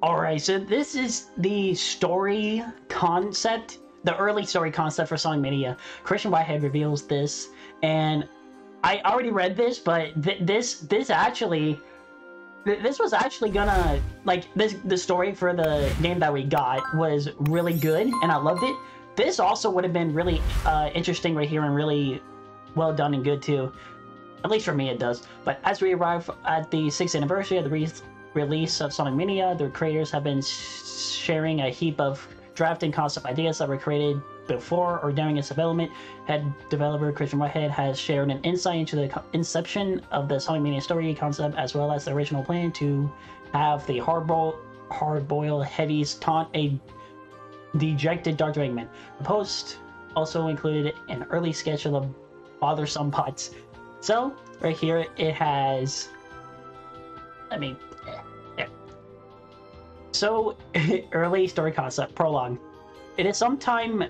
Alright, so this is the story concept, the early story concept for Sonic Mania. Christian Whitehead reveals this, and I already read this, but th this this actually th this was actually gonna like this the story for the game that we got was really good, and I loved it. This also would have been really uh, interesting right here and really well done and good too. At least for me, it does. But as we arrive at the 6th anniversary of the release of Sonic Mania, the creators have been sharing a heap of drafting concept ideas that were created before or during its development. Head developer Christian Whitehead has shared an insight into the inception of the Sonic Mania story concept as well as the original plan to have the hard-boiled hard heavies taunt a dejected Dr. Eggman. The post also included an early sketch of the bothersome pots so, right here, it has, I mean, yeah. So, early story concept, prologue. It is sometime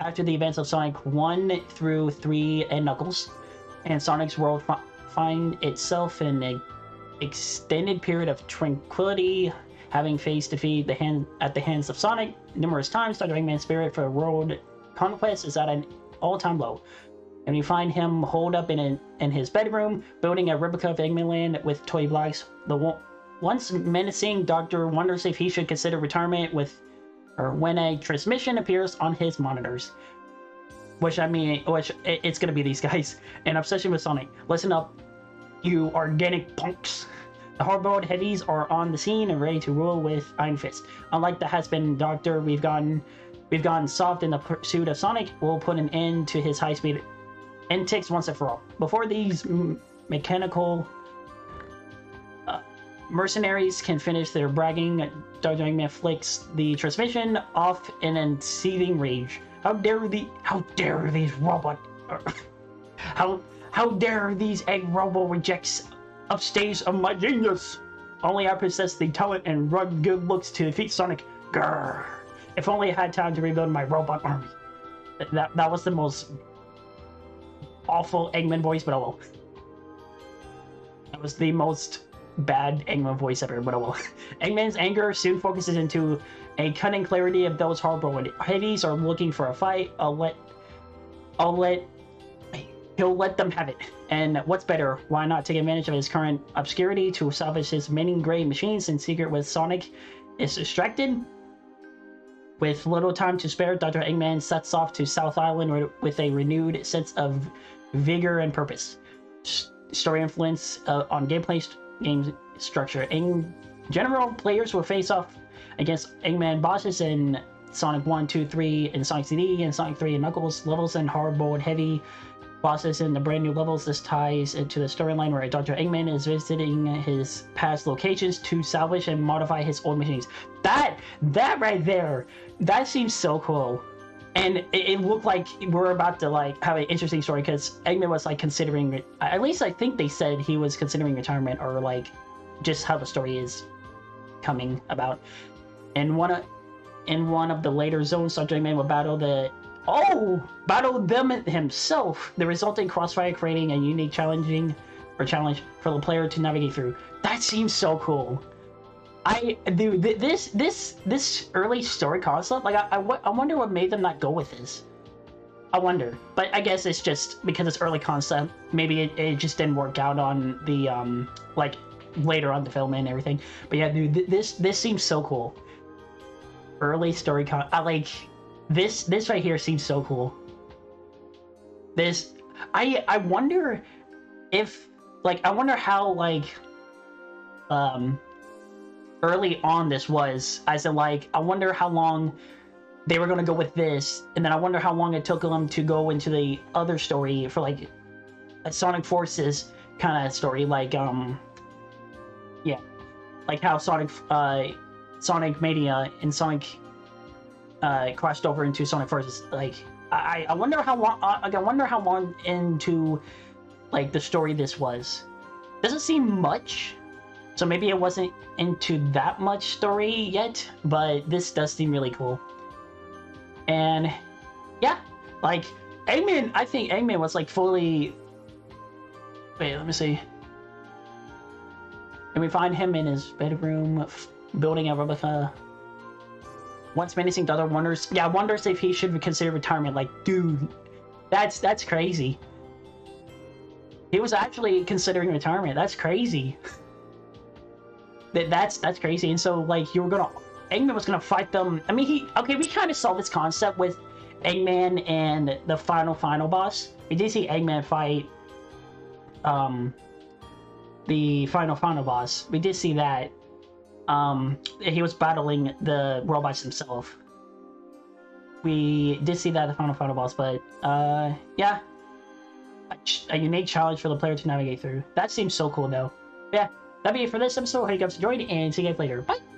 after the events of Sonic 1 through 3 and Knuckles, and Sonic's world fi find itself in an extended period of tranquility, having faced defeat the hand at the hands of Sonic numerous times. Dr. Eggman's spirit for world conquest is at an all-time low and you find him holed up in a, in his bedroom, building a replica of Eggman Land with toy blocks. The once menacing doctor wonders if he should consider retirement with, or when a transmission appears on his monitors. Which I mean, which it's gonna be these guys. An obsession with Sonic. Listen up, you organic punks. The hard-boiled heavies are on the scene and ready to rule with Iron Fist. Unlike the has-been Doctor, we've gotten we've gotten soft in the pursuit of Sonic. We'll put an end to his high-speed antics once and for all. Before these mechanical mercenaries can finish their bragging. Eggman flicks the transmission off in a seething rage. How dare the how dare these robot how how dare these egg robo rejects upstage of my genius? Only I possess the talent and rugged good looks to defeat Sonic. Grrr. If only I had time to rebuild my robot army. That that was the most awful Eggman voice, but oh well. That was the most bad Eggman voice ever, but well. Eggman's anger soon focuses into a cunning clarity of those hard-boiled heavies are looking for a fight. I'll let... I'll let... He'll let them have it. And what's better, why not take advantage of his current obscurity to salvage his many gray machines in secret with Sonic is distracted? With little time to spare, Dr. Eggman sets off to South Island with a renewed sense of vigor and purpose. Story influence uh, on gameplay game structure. In general, players will face off against Eggman bosses in Sonic 1, 2, 3, and Sonic CD, and Sonic 3 and Knuckles levels, and hard-boiled heavy bosses in the brand new levels. This ties into the storyline where Dr. Eggman is visiting his past locations to salvage and modify his old machines. That, that right there, that seems so cool. And it, it looked like we're about to like have an interesting story because Eggman was like considering, at least I think they said he was considering retirement or like just how the story is coming about. And one of, in one of the later zones, Dr. Eggman will battle the Oh! battle them himself, the resulting crossfire creating a unique challenging or challenge for the player to navigate through. That seems so cool. I dude, this this this early story concept, like I, I, I wonder what made them not go with this. I wonder, but I guess it's just because it's early concept. Maybe it, it just didn't work out on the um like later on the film and everything. But yeah, dude, this this seems so cool. Early story con, I like this this right here seems so cool. This I I wonder if like I wonder how like um early on this was as in like I wonder how long they were gonna go with this and then I wonder how long it took them to go into the other story for like a Sonic Forces kind of story like um yeah like how Sonic uh Sonic Mania and Sonic uh, crossed over into Sonic Forces. Like, I, I wonder how long. Uh, I wonder how long into like the story this was. Doesn't seem much, so maybe it wasn't into that much story yet. But this does seem really cool. And yeah, like Eggman. I think Eggman was like fully. Wait, let me see. And we find him in his bedroom, building a replica. Uh, once menacing other wonders. Yeah, wonders if he should consider retirement. Like, dude, that's that's crazy. He was actually considering retirement. That's crazy. that that's that's crazy. And so like you were gonna Eggman was gonna fight them. I mean, he okay. We kind of saw this concept with Eggman and the final final boss. We did see Eggman fight um the final final boss. We did see that. Um, he was battling the robots himself. We did see that the final final boss, but uh, yeah, a, a unique challenge for the player to navigate through. That seems so cool, though. Yeah, that'd be it for this episode. Hope you guys enjoyed, and see you guys later. Bye.